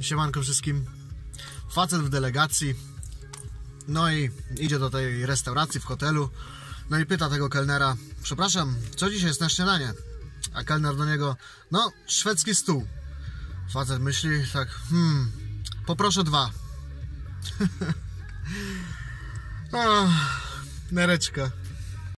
Siemanko wszystkim. Facet w delegacji. No i idzie do tej restauracji w hotelu. No i pyta tego kelnera: Przepraszam, co dzisiaj jest na śniadanie? A kelner do niego: No, szwedzki stół. Facet myśli tak: Hmm, poproszę dwa. o, no, nereczka.